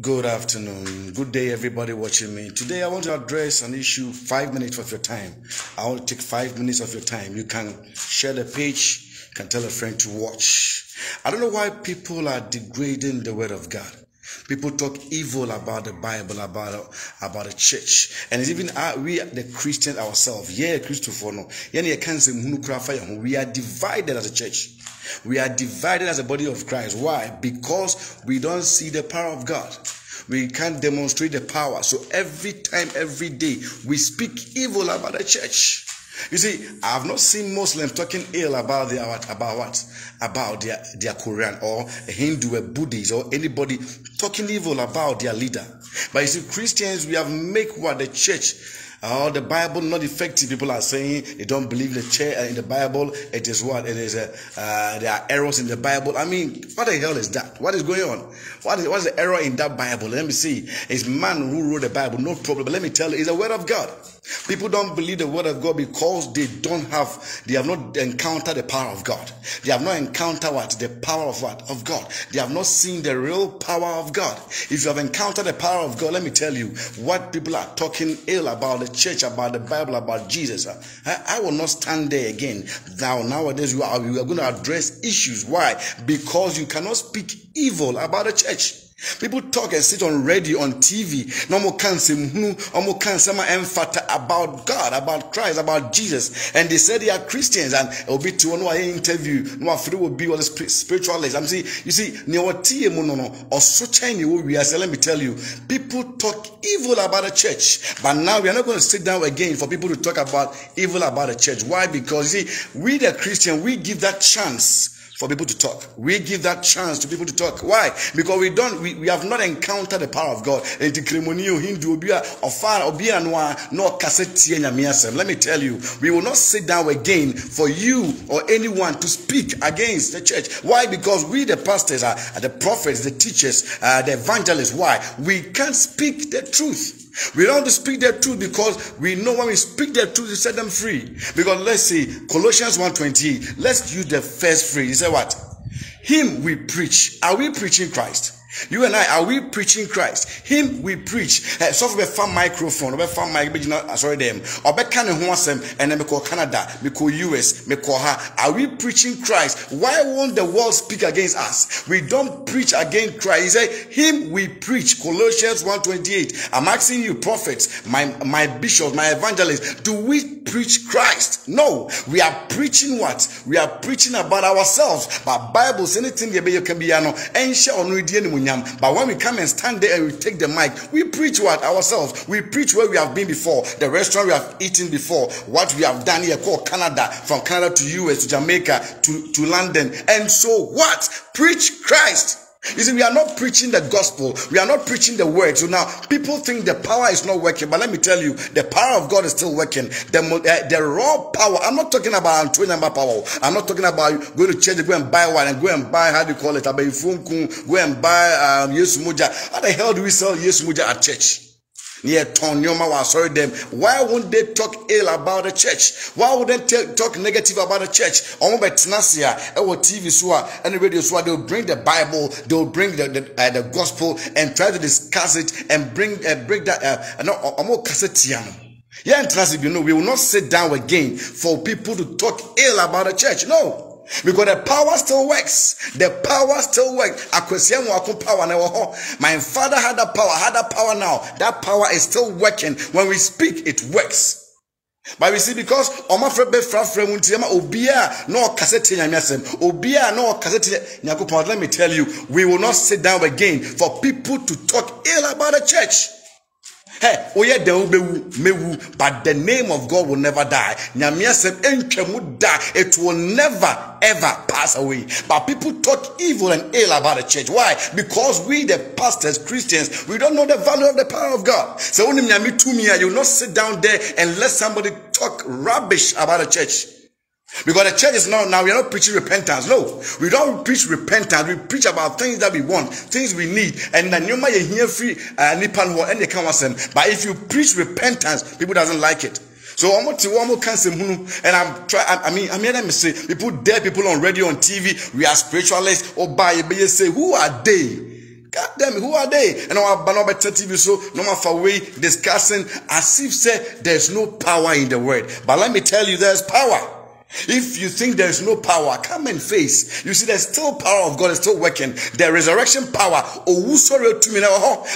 Good afternoon. Good day, everybody watching me. Today, I want to address an issue, five minutes of your time. I want to take five minutes of your time. You can share the page, can tell a friend to watch. I don't know why people are degrading the word of God. People talk evil about the Bible, about about the church, and it's even we the Christians ourselves. Yeah, Christopher, no. We are divided as a church. We are divided as a body of Christ. Why? Because we don't see the power of God. We can't demonstrate the power. So every time, every day, we speak evil about the church. You see, I have not seen Muslims talking ill about their about what, about their their Koran or a Hindu, or Buddhist, or anybody talking evil about their leader. But you see, Christians, we have make what the church Oh, the Bible not effective. People are saying they don't believe the chair uh, in the Bible. It is what it is. Uh, uh, there are errors in the Bible. I mean, what the hell is that? What is going on? What is what is the error in that Bible? Let me see. It's man who wrote the Bible, no problem. But let me tell you, it's the word of God. People don't believe the word of God because they don't have, they have not encountered the power of God. They have not encountered what? The power of what? Of God. They have not seen the real power of God. If you have encountered the power of God, let me tell you what people are talking ill about the church, about the Bible, about Jesus. Uh, I, I will not stand there again. Now, nowadays, you are, you are going to address issues. Why? Because you cannot speak evil about the church. People talk and sit on radio, on TV. No more cancer, no more cancer emphata about God, about Christ, about Jesus. And they say they are Christians and it'll be to one interview. No free will be all the spiritualists. I'm saying, you see, no no or so Chinese we are. let me tell you, people talk evil about the church. But now we are not going to sit down again for people to talk about evil about the church. Why? Because you see, we the Christian, we give that chance for people to talk. We give that chance to people to talk. Why? Because we don't, we, we have not encountered the power of God. Let me tell you, we will not sit down again for you or anyone to speak against the church. Why? Because we, the pastors, are, the prophets, the teachers, uh, the evangelists. Why? We can't speak the truth. We don't speak the truth because we know when we speak the truth, we set them free. Because let's see, Colossians 1.28, let's use the first phrase. He said what? Him we preach. Are we preaching Christ? You and I, are we preaching Christ? Him we preach. So for fan microphone, or fan mic, but sorry them. Or be can who asem and then we call Canada, me call US, me call her. Are we preaching Christ? Why won't the world speak against us? We don't preach against Christ. He said, Him we preach. Colossians 1:28. I'm asking you, prophets, my my bishops, my evangelists, do we preach Christ? No, we are preaching what? We are preaching about ourselves. But Bible anything you can be ano, and share on but when we come and stand there and we take the mic, we preach what ourselves. We preach where we have been before, the restaurant we have eaten before, what we have done here called Canada, from Canada to US to Jamaica to, to London. And so what? Preach Christ. You see, we are not preaching the gospel. We are not preaching the word. So now people think the power is not working. But let me tell you, the power of God is still working. The, uh, the raw power. I'm not talking about Antonio power. I'm not talking about going to church, go and buy one and go and buy, how do you call it? Go and buy um, Yesu Muja. How the hell do we sell Yesu Muja at church? Near Tonyoma was sorry them. Why won't they talk ill about the church? Why would they talk negative about the church? On Betnasia, our TV so and the radio so they'll bring the Bible, they'll bring the the, uh, the gospel and try to discuss it and bring uh, break that uh no omo cassette yeah, and you know, we will not sit down again for people to talk ill about the church. No. Because the power still works. The power still works. power My father had that power, had that power now. That power is still working. When we speak, it works. But we see because ọmọfrẹ bẹ frafrẹ mu nti ẹma obiara na ọkasa tie nyame asẹm obiara na ọkasa tie nyakopɔn let me tell you we will not sit down again for people to talk ill about the church. Hey, oye de ubewu mewu, but the name of God will never die. Nyamia "Enchemu da." It will never ever pass away. But people talk evil and ill about the church. Why? Because we, the pastors, Christians, we don't know the value of the power of God. So when you will not sit down there and let somebody talk rubbish about the church. Because the church is not now, we are not preaching repentance. No, we don't preach repentance. We preach about things that we want, things we need. And then you might hear free uh, nipan and they come But if you preach repentance, people doesn't like it. So I'm not one cancer and I'm try I mean I mean let me say people dare people on radio on TV, we are spiritualists or by say who are they? God damn it, who are they? And our better TV so no matter way discussing as if say there's no power in the word. But let me tell you, there's power. If you think there is no power, come and face. You see, there's still power of God is still working. The resurrection power.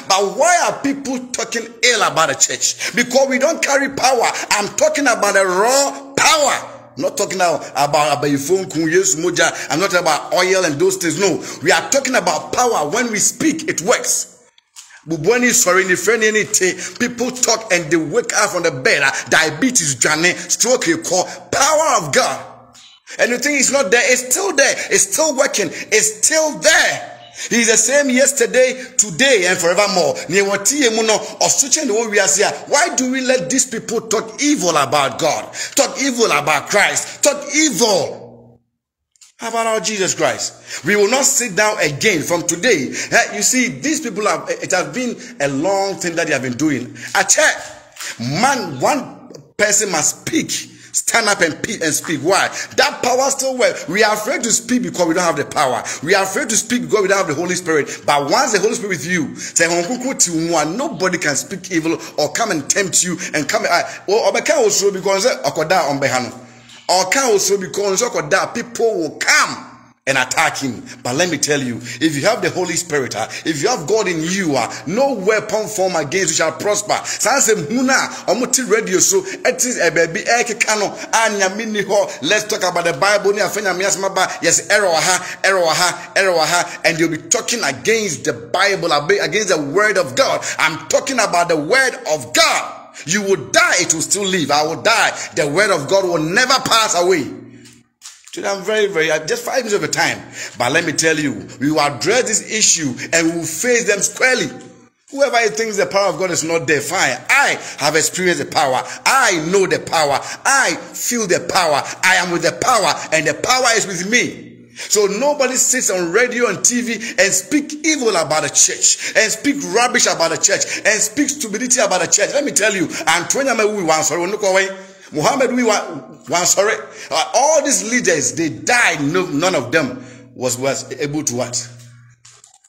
But why are people talking ill about the church? Because we don't carry power. I'm talking about the raw power. I'm not talking about about phone moja. I'm not talking about oil and those things. No, we are talking about power. When we speak, it works. Bubwani sorry friend anything. People talk and they wake up from the bed. Diabetes, journey, stroke, you call power of God. And you think it's not there, it's still there, it's still working, it's still there. He's the same yesterday, today, and forevermore. Why do we let these people talk evil about God? Talk evil about Christ? Talk evil about our Jesus Christ? We will not sit down again from today. Eh, you see, these people have, eh, it has been a long thing that they have been doing. I check. Man, one person must speak. Stand up and, and speak. Why? That power still works. We are afraid to speak because we don't have the power. We are afraid to speak because we don't have the Holy Spirit. But once the Holy Spirit with you, say nobody can speak evil or come and tempt you and come. Eh, oh, or also because can also because that people will come and attack him. But let me tell you, if you have the Holy Spirit, uh, if you have God in you, uh, no weapon formed against you shall prosper. Sanse muna omuti radio so it is a baby eke kano anya mini ho. Let's talk about the Bible. Ni afenya miasma ba yes error ha error ha error ha and you'll be talking against the Bible against the word of God. I'm talking about the word of God. You will die, it will still live. I will die. The word of God will never pass away. Today I'm very, very, uh, just five minutes of a time. But let me tell you, we will address this issue and we will face them squarely. Whoever thinks the power of God is not there, fine. I have experienced the power. I know the power. I feel the power. I am with the power and the power is with me. So nobody sits on radio and TV and speak evil about the church and speak rubbish about the church and speak stupidity about the church. Let me tell you, Antonia we want sorry, Muhammad we want sorry. Uh, all these leaders, they died. No, none of them was was able to what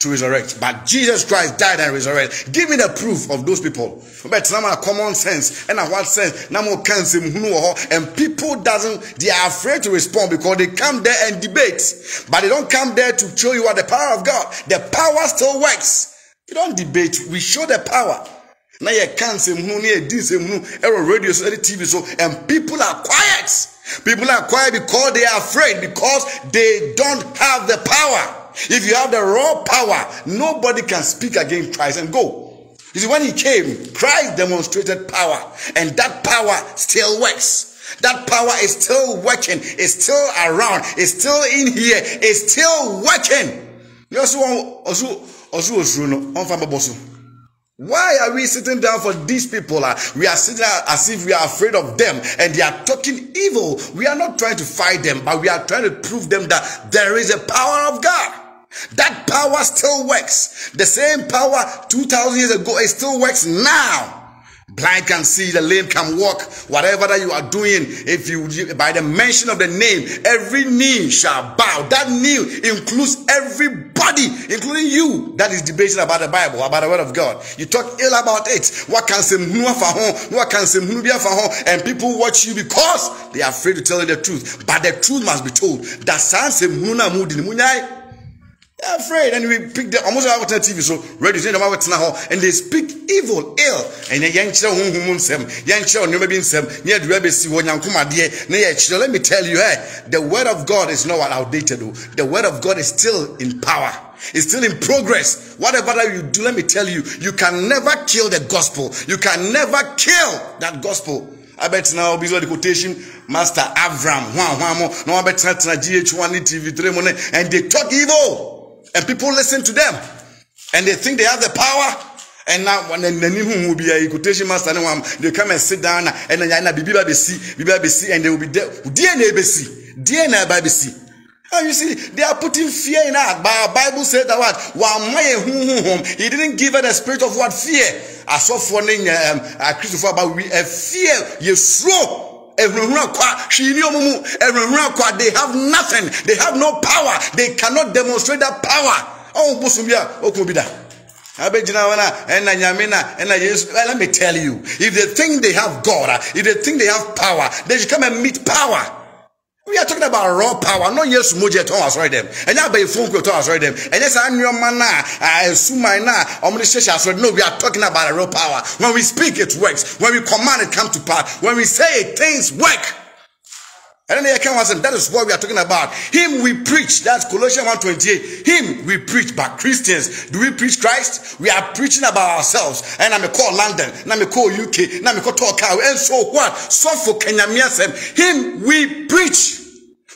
to resurrect. But Jesus Christ died and resurrected. Give me the proof of those people. But now my common sense and what sense more and people doesn't they are afraid to respond because they come there and debate, but they don't come there to show you what the power of God. The power still works. You don't debate. We show the power. Now you can't say radio so TV so and people are quiet. People are quiet because they are afraid because they don't have the power. If you have the raw power, nobody can speak against Christ and go. You see, when he came, Christ demonstrated power, and that power still works. That power is still working, it's still around, it's still in here, it's still working. Why are we sitting down for these people? Ah? We are sitting as if we are afraid of them and they are talking evil. We are not trying to fight them, but we are trying to prove them that there is a power of God. That power still works. The same power 2000 years ago, it still works now. Blind can see, the lame can walk. Whatever that you are doing, if you by the mention of the name, every knee shall bow. That knee includes everybody, including you. That is debating about the Bible, about the word of God. You talk ill about it. What can say What can say And people watch you because they are afraid to tell you the truth. But the truth must be told. That afraid. And we pick them almost out of TV. So ready to them out now and they speak evil, ill. And young children whom sem, young children never been sem, near the rebel see one young kuma dear, Let me tell you, hey, the word of God is not outdated. The word of God is still in power. It's still in progress. Whatever that you do, let me tell you, you can never kill the gospel. You can never kill that gospel. I bet now be the quotation Master Avram, no, I bet GH1 TV3 and they talk evil. And people listen to them. And they think they have the power. And now when the will be a quotation master, they come and sit down and then Bibi see, Bibi see, and they will be there. DNA BC, DNA BC. And you see, they are putting fear in us. But our Bible says that what? my He didn't give her the spirit of what? Fear. Asɔfoɔ ne um, akristofoɔ aba we a fear You ehunahuna they have nothing. They have no power. They cannot demonstrate that power. Oh, Ɔmo bosom bi a okun bi da abegyina hɔ na ɛna nyame na ɛna yesu let me tell you if they think they have god if they think they have power they should come and meet power. We are talking about raw power, not yes moje to asori them. And ya by phone to asori them. And yes anyoma na sumai na omni shesha asori. No, we are talking about a raw power. When we speak it works. When we command it come to pass. When we say things work. And then was that is what we are talking about. Him we preach. That's Colossians 128. Him we preach. But Christians, do we preach Christ? We are preaching about ourselves. And I'm a call London. And I'm a call UK. And I'm a call talk And so what? So for Kenya Him we preach.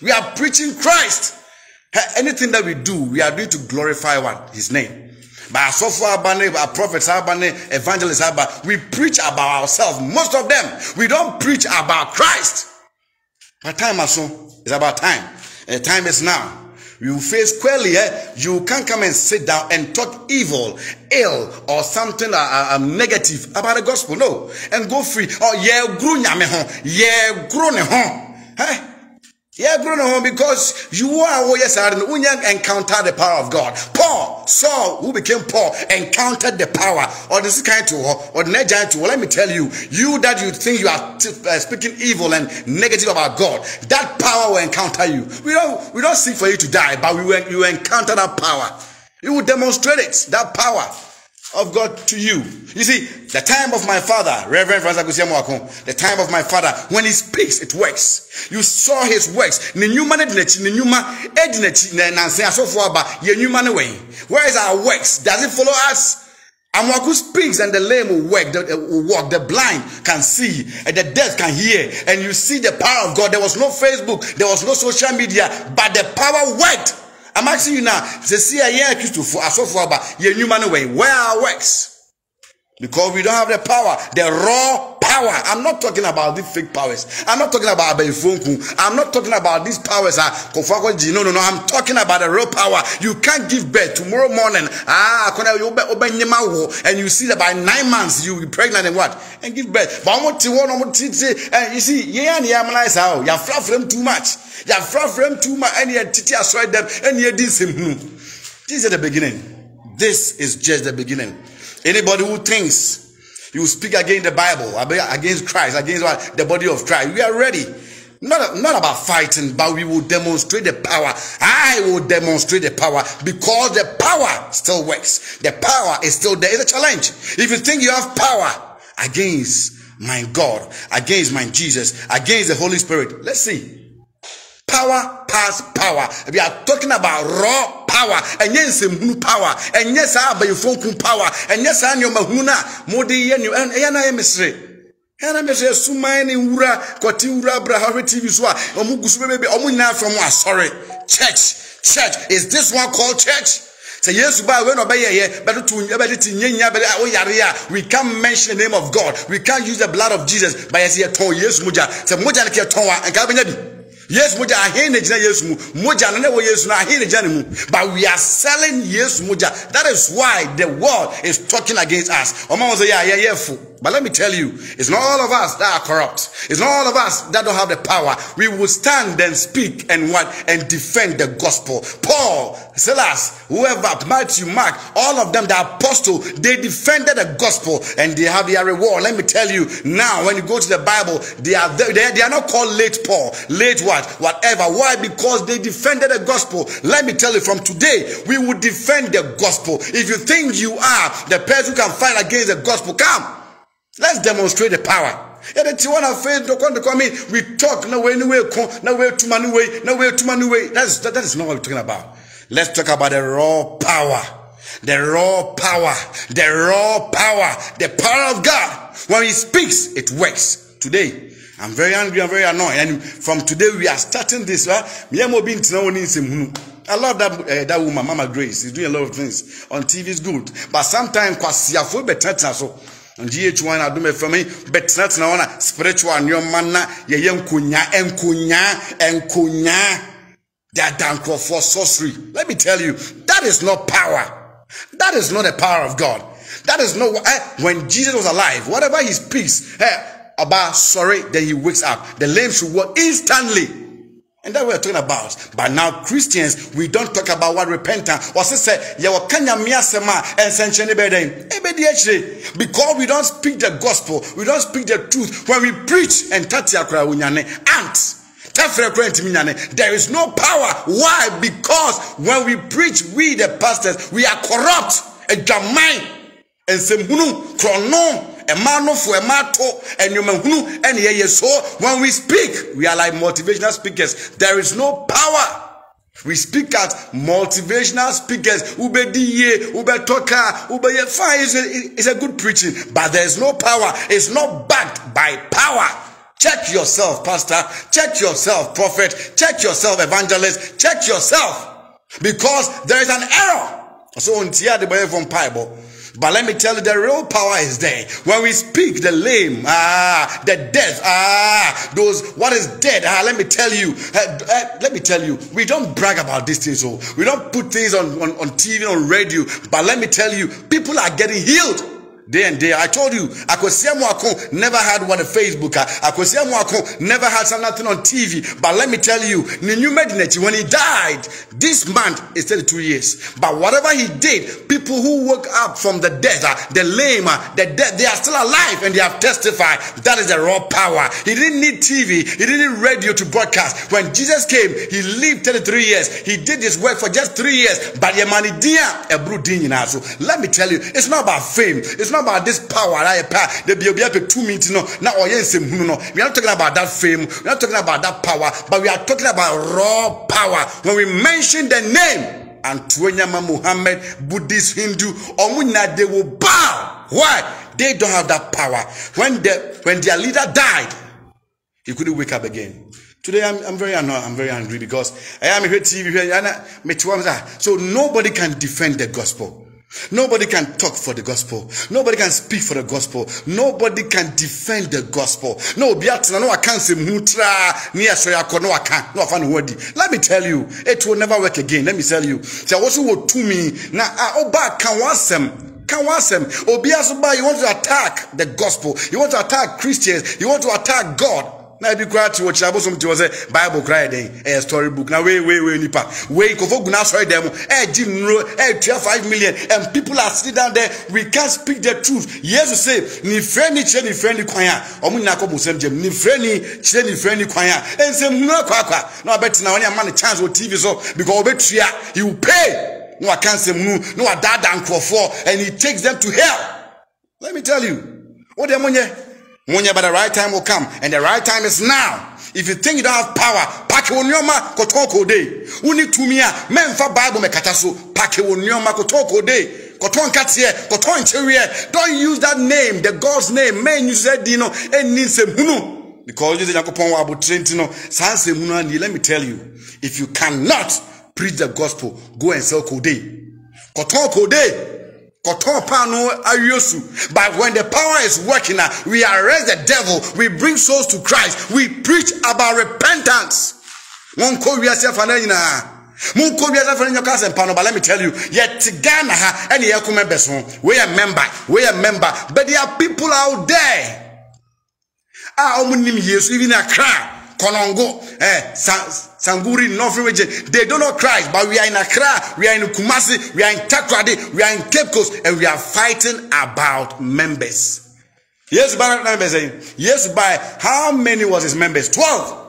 We are preaching Christ. Anything that we do, we are doing to glorify what? His name. Our software abane, our prophets abane, evangelists we preach about ourselves. Most of them, we don't preach about Christ. But time also is about time. Uh, time is now. You face clearly, eh? you can't come and sit down and talk evil, ill, or something uh, uh, negative about the gospel. No. And go free. Oh, yeah, grow nyame ho. Yeah. Hey? Yeah, grown home because you are yes, I encounter the power of God. Paul, Saul, who became Paul, encountered the power or this kind to or the giant to. Let me tell you, you that you think you are uh, speaking evil and negative about God, that power will encounter you. We don't we don't seek for you to die, but we you encounter that power. You will demonstrate it, that power of God to you. You see, the time of my father, Reverend Francis the time of my father, when he speaks, it works. You saw his works. Where is our works? Does it follow us? Amoako speaks and the lame will work, the, uh, will walk, the blind can see, and the deaf can hear, and you see the power of God. There was no Facebook, there was no social media, but the power worked. I'm asking you now, the CIA for asofo aba, ye nyuma no way. Where are works? Because we don't have the power, the raw power. I'm not talking about the fake powers. I'm not talking about Abefonku. I'm not talking about these powers. Ah, no, no, no. I'm talking about the real power. You can't give birth tomorrow morning. Ah, and you see that by nine months you be pregnant and what? And give birth. But I want to and you see, yeah, and yeah, I'm like, oh, you're flat from too much. You're flat from too much, and you're titi aside them, and you're this. This is the beginning. This is just the beginning. Anybody who thinks you speak against the Bible, against Christ, against the body of Christ, we are ready. Not, not about fighting, but we will demonstrate the power. I will demonstrate the power because the power still works. The power is still there. It's a challenge. If you think you have power against my God, against my Jesus, against the Holy Spirit, let's see. Power past power. We are talking about raw power ɛnyɛ nsɛmhunu power ɛnyɛ saa abayifo nku power ɛnyɛ saa nneɛma hunu na mode yɛ ne ɛyɛ na yɛ mesere. Ɛyɛ na mesere suman ne nwura kɔte nwura bra ha hwɛ tv so a ɔmo gu so bɛbɛbi ɔmo church church is this one called church? Sɛ yesu baa wei na ɔbɛyɛ yɛ bɛde to bɛde ti nye nya bɛde woyare a we can't mention the name of god. We can't use the blood of jesus but yɛsɛ yɛtɔn yesu mogya. Sɛ mogya no kɛ tɔn a nka bɛnya yesu mogya ahen na gyina yesu mu. Mogya no na wɔ yesu no ahen na gyina ne mu. But we are selling yesu mogya that is why the world is talking against us. Ɔma wɔn sɛ yɛ a yɛyɛ fo but let me tell you it's not all of us that are corrupt it's not all of us that don't have the power we will stand and speak and what and defend the gospel paul silas whoever matthew mark all of them the apostle they defended the gospel and they have their reward let me tell you now when you go to the bible they are they, they are not called late paul late what what? Whatever. Why? Because they defended the gospel. Let me tell you from today, we will defend the gospel. If you think you are the person who can fight against the gospel, come. Let's demonstrate the power. We talk no way, no way, no way, too many way, no way, too many way. That's, that, that is not what we're talking about. Let's talk about the raw power. The raw power. The raw power. The power of God. When he speaks, it works. Today, I'm very angry, I'm very annoyed. And from today, we are starting this. I love that uh, that woman, Mama Grace. She's doing a lot of things on TV. Is good, but sometimes kwasiafo better so. On GH1, I do me for me, but not now spiritual and your manna, ye nkunya, enkunya, enkunya. They are for sorcery. Let me tell you, that is not power. That is not the power of God. That is not eh, when Jesus was alive. Whatever he speaks eh, about sorry, then he wakes up. The lame should walk instantly. And that we're talking about. But now Christians, we don't talk about what repentance. It say, "Yawa kanya miasema and senchene beden." Because we don't speak the gospel, we don't speak the truth. When we preach and tati akra unyane ants. There is no power. Why? Because when we preach, we the pastors, we are corrupt. A jamai and semhunu krono ɛmaa nofo ɛmaa to ɛnwomahunu ɛne yɛyɛ so when we speak we are like motivational speakers. There is no power. We speak as motivational speakers. Ubedi ye ubetoka ubeye fine it's a, it's a good preaching but there is no power. It's not backed by power. Check yourself pastor. Check yourself prophet. Check yourself evangelist. Check yourself. Because there is an error. So untia the boy from bible but let me tell you, the real power is there. When we speak, the lame, ah, the dead, ah, those, what is dead, ah, let me tell you, uh, uh, let me tell you, we don't brag about these things, so we don't put things on, on, on TV, on radio, but let me tell you, people are getting healed day and day. I told you, Akosia Mwako never had one on Facebook. Akosia Mwako never had something on TV. But let me tell you, when he died, this month is 32 years. But whatever he did, people who woke up from the dead, uh, the lame, uh, the dead, they are still alive and they have testified. That is the raw power. He didn't need TV. He didn't need radio to broadcast. When Jesus came, he lived 33 years. He did his work for just three years. But Let me tell you, it's not about fame. It's not not about this power right power the be obi ape two minutes no na oye nsem hunu no we are not talking about that fame we are not talking about that power but we are talking about raw power when we mention the name Antonia Muhammad, Buddhist, Hindu, Omuna, they will bow. Why? They don't have that power. When the when their leader died, he couldn't wake up again. Today I'm, I'm very annoyed, I'm very angry because I am here TV so nobody can defend the gospel. Nobody can talk for the gospel. Nobody can speak for the gospel. Nobody can defend the gospel. No, biatina no I can't say mutra no I can't no fan word. Let me tell you, it will never work again. Let me tell you. So also what to me na ah, oh, oba can wasem can wasem obi asoba you want to attack the gospel. You want to attack Christians. You want to attack God na ebi kura ti wɔkyerɛ abosom ti wɔ sɛ bible kura yɛ ɛyɛ eh, story book. Na wei wei wei nipa. Wei nkɔfo gu n'asɔre dɛm ɛɛgye eh, nnuro ɛɛtua eh, five million and people are sitting down there. We can't speak the truth. Yesu say nifire ni kyerɛ nifire ni kwan a wɔn nyinaa kɔ musam gyem nifire ni kyerɛ nifire ni kwan a nsɛm hunu akɔ akɔ na wabɛtena wɔn ama ne chance wɔ tv so because ɔbɛtua he will pay. Na waka nsɛm nu. Na wadaadaa nkurɔfoɔ and he takes them to hell. Let me tell you wɔn deɛ mo nyɛ. Munya, but the right time will come, and the right time is now. If you think you don't have power, pack wonyoma kotoko day. Uni tumia, men fa Bible me kataso, pack wonyoma kotoko day. Koton katie, koton cherie. Don't use that name, the God's name. Men use that dino, and need some hunu. Because you say Jakopon wabu trentino, sanse hunu let me tell you, if you cannot preach the gospel, go and sell kode. Koton kode. But when the power is working, we arrest the devil, we bring souls to Christ, we preach about repentance. Munko wiase fana nyoka asɛmpa no but let me tell you yɛte ghana ha ɛne yɛko members ho we are member are member. But there are people out there. A ɔmo nim yesu even accra Konongo, eh, Sanguri, North region. They don't know Christ, but we are in Accra, we are in Kumasi, we are in Takoradi, we are in Cape Coast, and we are fighting about members. Yes, by members yes, by how many was his members? 12.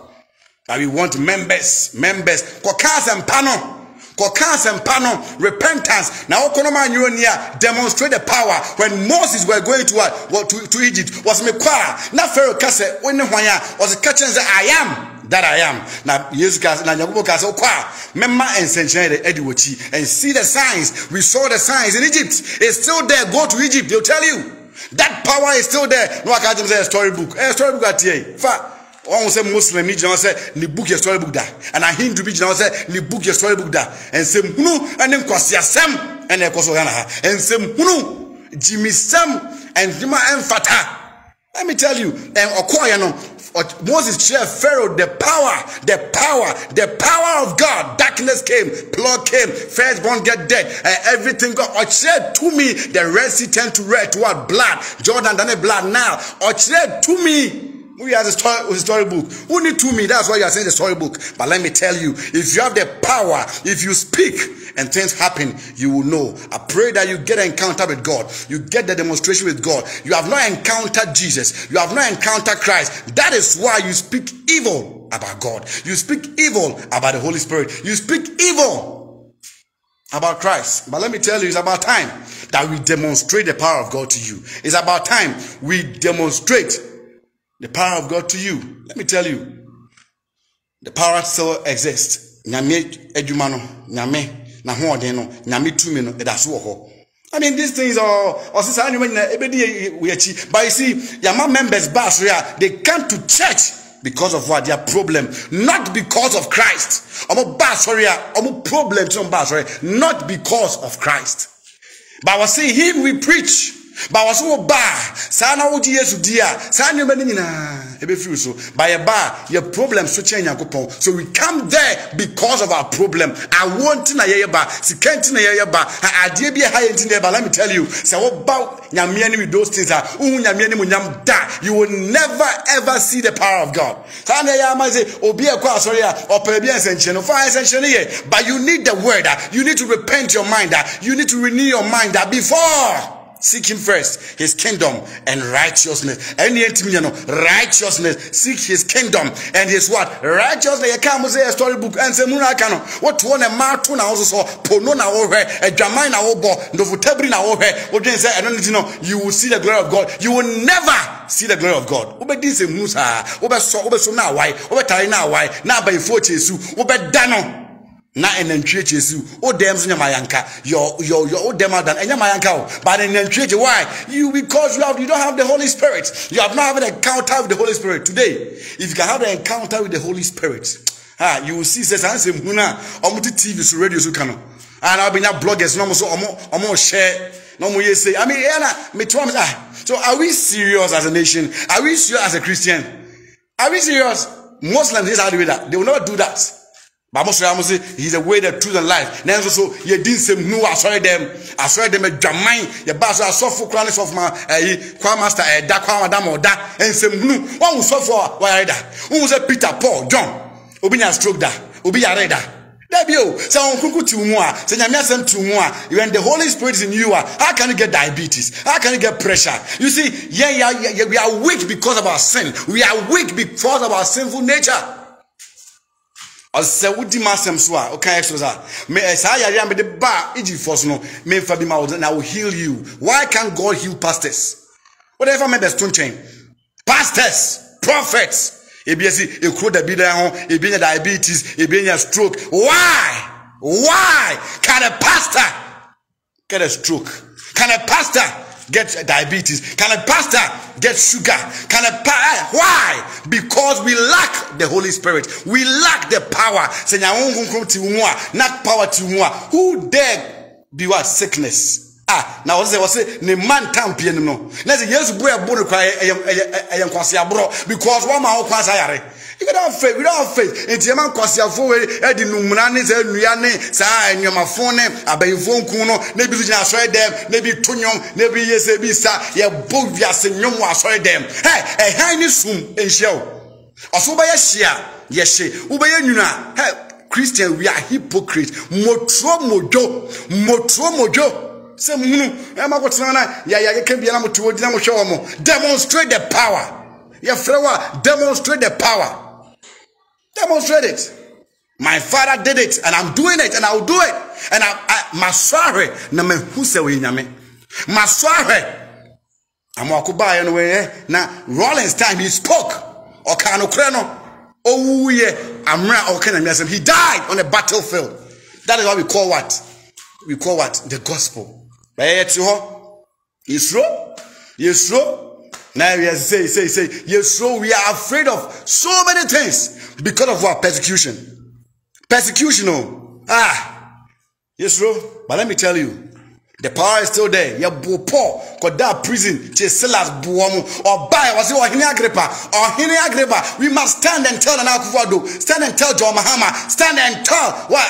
But we want members, members, Kokas and Pano. Kokas and Pano, repentance. Now, Okonoma Nyunia demonstrate the power when Moses were going to uh, what to, to Egypt was Mekwa. Now Pharaoh Kase, when was catching the I am that I am. Now, yes, guys, now Yakubo Kase, Okwa, Memma and Senchene Ediwochi, and see the signs. We saw the signs in Egypt. It's still there. Go to Egypt, they'll tell you. That power is still there. No, I can't say a storybook. A storybook at here. Wọn sɛ muslim ni gyina hɔ sɛ ne book yɛ story book da ɛna hindu bi gyina hɔ sɛ ne book yɛ story book da nsɛmhunu ɛne nkwasiasɛm ɛna ɛkɔ so ghana ha nsɛmhunu gyimisɛm ɛndwuma ɛmfata let me tell you ɛn ɔkɔɔyɛ no Moses shared Pharaoh the power, the power, the power of God. Darkness came, blood came, firstborn get dead, and everything God. Shared to me, the Red Sea turned to red, to what blood. Jordan done blood now. Shared to me. We have a story, book. Who need to me? That's why you are saying the story book. But let me tell you, if you have the power, if you speak and things happen, you will know. I pray that you get an encounter with God. You get the demonstration with God. You have not encountered Jesus. You have not encountered Christ. That is why you speak evil about God. You speak evil about the Holy Spirit. You speak evil about Christ. But let me tell you, it's about time that we demonstrate the power of God to you. It's about time we demonstrate the power of God to you. Let me tell you, the power still exists. Nyame adwuma no, nyame na hoɔden no, nyame tumi no, ɛda so wɔ. I mean, these things are, or since I nyina we achieve. But you see, Yama members bass they come to church because of what their problem, not because of Christ. Omo bass sorry, omo problem to bass sorry, not because of Christ. But I was saying him we preach. Ba wɔ wɔ baa saa yesu di a saa nneɛma no nyinaa so. Ba yɛ baa yɛ problem so kyɛn nyankopɔn. So we come there because of our problem. Awoɔ nti na yɛyɛ ba sika nti na yɛyɛ ba adeɛ bi ɛha yɛ nti na yɛba let me tell you sɛ woba nyameɛ no with those things a wohu nyameɛ no nyam da you will never ever see the power of god. Saa na ɛyɛ ama sɛ obi ɛkɔ asɔre a ɔpɛ bi nsɛnkyerɛ no. Fa nsɛnkyerɛ no yɛ but you need the word you need to repent your mind you need to renew your mind before Seek him first, his kingdom and righteousness. Any no righteousness. Seek his kingdom and his what? Righteousness. You can't say a storybook and say Muna Kano. What one a martu na also saw pono na over a jamai na obo no futabri na over. What you say? I don't know. You will see the glory of God. You will never see the glory of God. Obe se musa. Obe so obe so na why. Obe tari na why. Na by ifo chesu. Obe na ɛnantwie kye si o dɛm so nyama yanka. Your your your o dɛm adan. Ɛnyama yanka o. But ɛnantwie kye why? You because you have you don't have the holy spirit. You have not have an encounter with the holy spirit today. If you can have an encounter with the holy spirit ah you will see sɛ saa nsɛm hu na ɔmo te tv so radio so ka no ah na ɔbɛnya bloggers na ɔmo so ɔmo ɔmo hyɛ na ɔmo yɛ say. I mean ɛyɛ na metewa mi ah. So are we serious as a nation? Are we serious as a christian? Are we serious? Muslims how they do that. They will never do that bàmú sọ yàmú sẹ he is the way the truth and life. Nanso so yẹ di nsẹm nu asọrọ dẹm asọrọ dẹm adwaman yẹ ba so asọfo kura ne sọfo ma ẹyi kwa master eh, ẹda kwa madam ọda nsẹm nu wọn wò sọfo a wàyàrá da wọn wò sẹ peter paul john. Obi nya stroke da obi yàrá da dabi o sẹ wọn kuku ti mu a sẹ nyame asẹm ti mu a when the holy spirit is in you a how can you get diabetes? How can you get pressure? You see yeah, yeah, yeah, we are weak because of our sin. We are weak because of our sinful nature ɔsɛ wodi ma asɛm so a woka exodus a me eh, saa yare a mede ba egyptfoɔ so no memfa bi ma wo na will heal you. Why can't god heal pastors? Whatever members to nkyɛn pastors prophets. Ebi esi ekuro dabi dan ho ebi nya diabetes ebi nya stroke. Why? Why? Can a pastor get a stroke? Can a pastor get diabetes? Can a pastor get sugar? Can a pa- eh, why? Because we lack the Holy Spirit. We lack the power. Not power to Who dare be what sickness? Ah, it? What's it? Ne man tam piano no. Let's say yes, boy, boy, cry. I am kwasi abro because one man kwasi ayare. You don't have faith. We don't have faith. Nti ema nkwasiafo we e di numuna ne sa nua ne sa enwamafo ne abayifo nkun no na bi gyina asɔre dɛm na bi to nwom na bi yese bi sa ye bo wiase nwom wɔ asɔre dɛm. Hey, ɛhan ne sum enhyia o. Ɔso bɛyɛ hyia yɛ hye. Wobɛyɛ nwuna. Hey, Christian we are hypocrite. Motro mojo. Motro mojo sɛ munu ɛma kɔtena na yɛyɛkeka bia na motoɔ di na mohwɛ wɔ mo demonstrate the power yɛfrɛ wo a demonstrate the power Demonstrate it. My father did it, and I'm doing it, and I'll do it. And I, I masware na me huse we nyame. Masware. Amwakuba no we na Rollins time he spoke. Oka no kre no. Owuye amra oka na. He died on a battlefield. That is what we call what? We call what? The gospel. Ho. Yesro. Yesro. Now we say, say, say, yes, so we are afraid of so many things because of our persecution. Persecution, oh, ah, yes, bro. But let me tell you, The power is still there. Yeah, bo Paul, that prison, Chesilas buomu, or buy was or Hini Agrippa, or Hini Agrippa. We must stand and tell an Akufo-Addo, stand and tell John Mahama, stand and tell what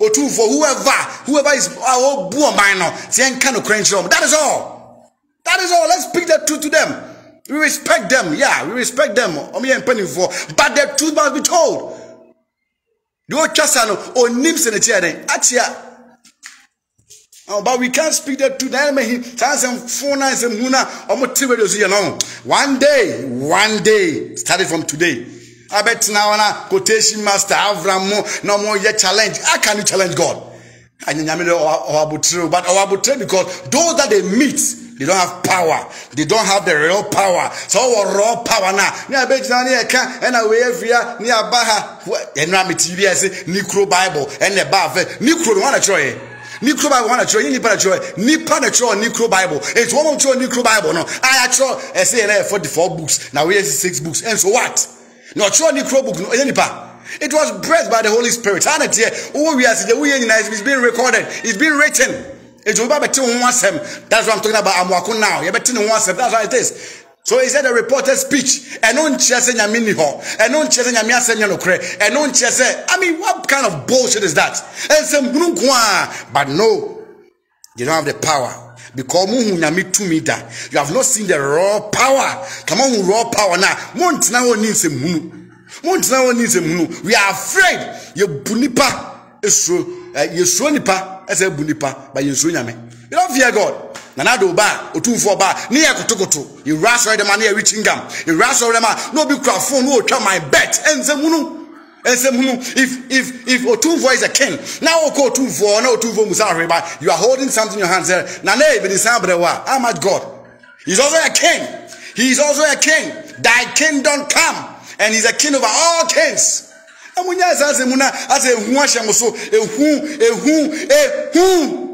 or two for whoever, whoever is our buo minor, saying kind of cringe That is all. That is all. Let's speak the truth to them. We respect them. Yeah, we respect them. But the truth must be told. Old Chasano or Nims in the chair. Oh, but we can't speak the truth. One day, one day, starting from today. I bet now quotation master Avram no more yet challenge. How can you challenge God? But our because those that they meet they don't have power. They don't have the real power. So our raw power now. Ni abejina ni eka and away every ni abaha. Material say Necro Bible and the bath. Necro no one try. Necro Bible one try. Nipa try. Nipa na try Necro Bible. It's one try Necro Bible no. I try. I say 44 books. Now we have six books. And so what? No try Necro book no. Nipa. It was breathed by the Holy Spirit. And it here. Oh, we are the it's being recorded. It's being written. It's over bete ho asɛm. That's what I'm talking about. Amoako now. You bete ho asɛm. That's what it is. So he said a reported speech. Ɛno nkyerɛ sɛ nyame ni hɔ. Ɛno nkyerɛ sɛ nyame asɛm nyɛ nokorɛ. Ɛno nkyerɛ sɛ I mean what kind of bullshit is that? Ɛnsɛm hunu nko a. But no, you don't have the power. Because. You have not seen the raw power. Come on, raw power now. Mo ntena hɔ ni nsɛm hunu. Mo ntena hɔ ni nsɛm hunu. We are afraid. Yɛbu nipa esuro. Eh, Yɛsuro nipa ɛsɛ bu nipa ba yɛn nsuo nyame. You don't fear god. Nana do ba otumfoɔ ba ne yɛ kotokoto. Ewura asɔre dɛm a ne yɛ reaching gam ewura asɔre dɛm a na obi kura phone na otwa my bet. Ɛnsɛm hunu. Ɛnsɛm hunu. If if if otumfoɔ is a king na okɔ otumfoɔ na otumfoɔ musa ahwɛ ba you are holding something in your hand sɛ na ne ebi nisan abirɛ wa. How much god? He is also a king. He is also a king. Thy kingdom come and he is a king over all kings. Amunya asase mu na ase ehu ahyɛ mo so ehu ehu ehu.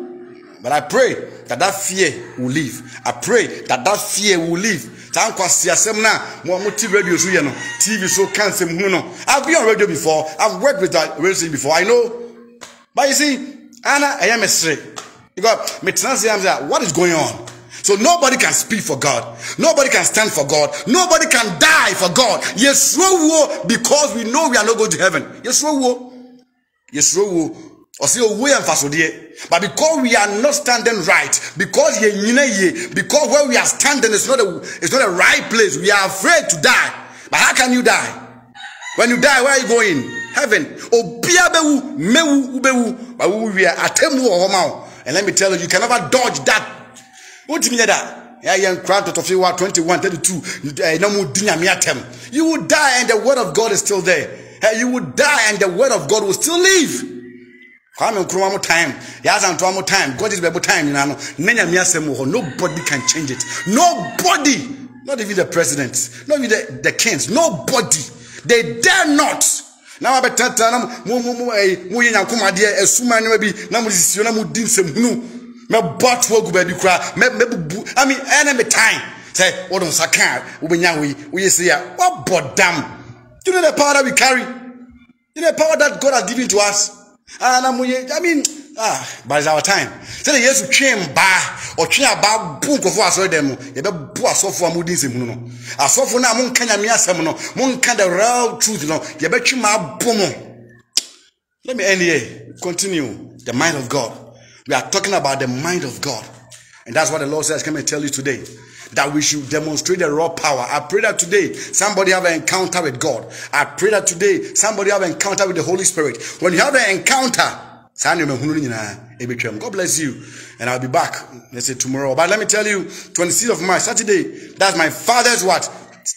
But i pray that that fear will leave. I pray that that fear will leave. Saa nkwasi asɛm na mo mo ti radio so yɛ no tv so kan sɛm hunu no. I've been on radio before. I've worked with that radio before. I know. But you see ana ɛyɛ me sere because me tena se am say what is going on So nobody can speak for God. Nobody can stand for God. Nobody can die for God. Yes, so because we know we are not going to heaven. Yes, yes, or say oh, we are but because we are not standing right because yeah, because where we are standing is not a it's not a right place we are afraid to die but how can you die when you die where are you going heaven obia bewu mewu ubewu but we are atemu and let me tell you you can never dodge that wotumi yɛ da? Yɛayɛ nkora tɔtɔfe wa 21 32 eh, na mu di nyame atɛm you will die and the word of god is still there. Eh, you will die and the word of god will still live. Kwame nkrumah mo time. Yɛasantoa mo time. God is bible time na nyame asɛm wɔ hɔ nobody can change it. Nobody. Not even the president not even the, the kings. Nobody. They dare not. Ɛyi mo yɛ nyankomadeɛ ɛsuma nneɛma bi na sisi na nsɛmhunu mɛbɔ ato agu baabi koraa mɛbubu ami ɛna mi time. Sɛ wɔde nsa kan wobɛnya wo yi woyɛ se a wabɔ dam you know the power that we carry? You know the power that God has given to us? Ah na mo yɛ i mean ah but it's our time. Sɛde yesu twe mbaa ɔtwe abaa bu nkɔfo asɔre dɛm no yɛbɛbu asɔfo a mo di nsɛmunu no asɔfo no a mo nka nyame asɛm no mo nka the real truth no yɛbɛtwe ma abo mo let me end here. Continue. The mind of God. We are talking about the mind of God. And that's what the Lord says, come and tell you today. That we should demonstrate the raw power. I pray that today somebody have an encounter with God. I pray that today somebody have an encounter with the Holy Spirit. When you have an encounter, God bless you. And I'll be back, let's say tomorrow. But let me tell you, 26th of March, Saturday, that's my father's what?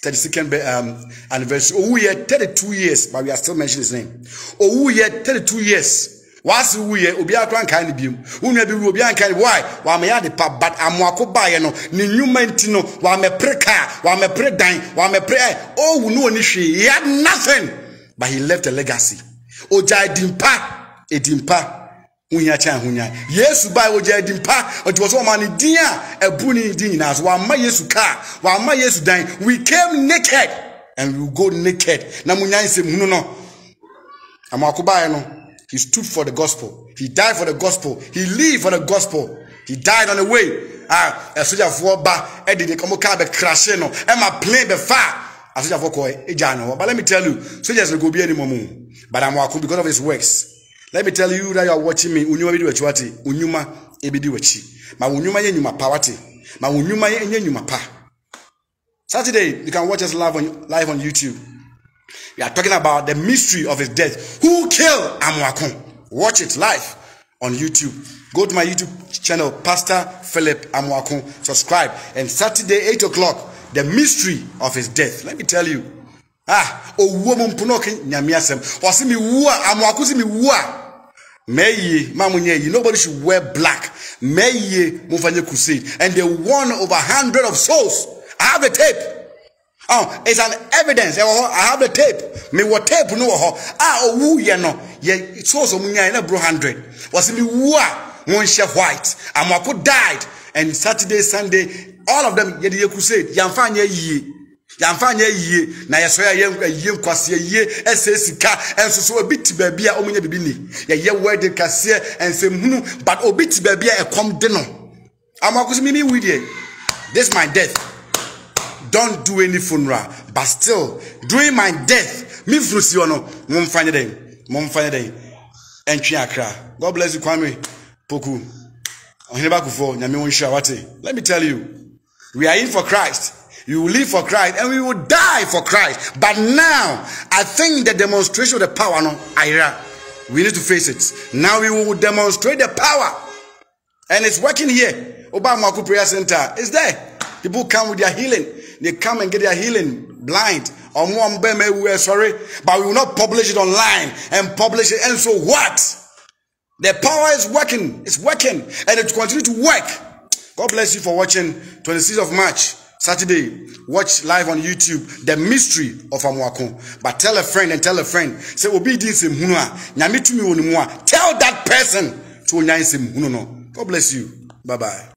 32nd um, anniversary. Oh, yeah, 32 years, but we are still mentioning his name. Oh, yeah, 32 years wasi wuyɛ obi akora nkan ne biom wunua bi wu obi ankan ne why? Wàmɛ yɛ ade pa but amuako baayɛ no. Ne nnwuma nti no wàmɛ pere kaa wàmɛ pere dan wàmɛ pere ɛ owu ne oni hwee he had nothing. But he left a legacy. Ogya edimpa edimpa. Hunya kyɛn hunya yesu baa ogya edimpa. Ɔdi wɔ so ɔmo ani din a ɛbu ne din nyinaa so wàmma yesu kaa wàmma yesu dan we came naked and we go naked. Na mo nya nsɛm no. Amuako baayɛ no. He stood for the gospel. He died for the gospel. He lived for the gospel. he died on the way. Ah asogyafoɔ ba ɛde de ɔmo car bɛ crashe no ɛma plane bɛ fa asogyafoɔ kɔ egya no but let me tell you soldiers no go be anymore mu but i'm wako because of his works. Let me tell you that you are watching me. Unyuma bi di w'akyi wate unyuma ebi di w'akyi ma unyuma yɛ nyuma pa wate ma unyuma nyɛ nyuma pa. Saturday you can watch us live on live on youtube we are talking about the mystery of his death. Who killed amwakun watch it live on youtube. Go to my youtube channel pastor philip amwakun subscribe. And saturday 8 o'clock the mystery of his death. Let me tell you. Ah mpono ke nyame asɛm ɔse me wu a amwako se me wu a nyɛ yi. Nobody should wear black. Mɛyie mo fa nyɛ crusade. And they won over hundred of souls. I have the tape oh it's an evidence. I have the tape. Me wɔ tape no wɔ hɔ a owu yɛ no. Yɛ souls ɔmo nyaa na bro hundred. Wɔse me wu a mo nhyɛ white. Amwako died. And saturday sunday all of them yɛde yɛ crusade. Yɛmfa nyɛ yie yàmfa nyɛ yie na yɛsɔ yɛ yie nkwaseɛ yie ɛsɛ sika. Ɛnso so obi ti baabi a ɔmo nyɛ bibi ni yɛyɛ wɛdi kaseɛ nsɛmhunu but obi ti baabi a ɛkɔm de no. Amakoso mimi wi deɛ this my death don't do any funeral but still during my death mi funu si hɔ no mo nfa nyɛ dɛn mo nfa nyɛ dɛn ɛntwi akra god bless you kwame poku ɔhene bakufoɔ nyame wɔn nhyira wate let me tell you we are in for christ. You will live for Christ and we will die for Christ. But now, I think the demonstration of the power, no, Ira, we need to face it. Now we will demonstrate the power. And it's working here. Obama Prayer Center is there. People come with their healing. They come and get their healing blind. Or more, sorry. But we will not publish it online and publish it. And so what? The power is working. It's working. And it continue to work. God bless you for watching 26th of March. Saturday, watch live on YouTube the mystery of Amwako. But tell a friend and tell a friend. Say obi di nsem hunu a nyame tumi wɔ ne mu a tell that person to nya nsem hunu no. God bless you. Bye bye.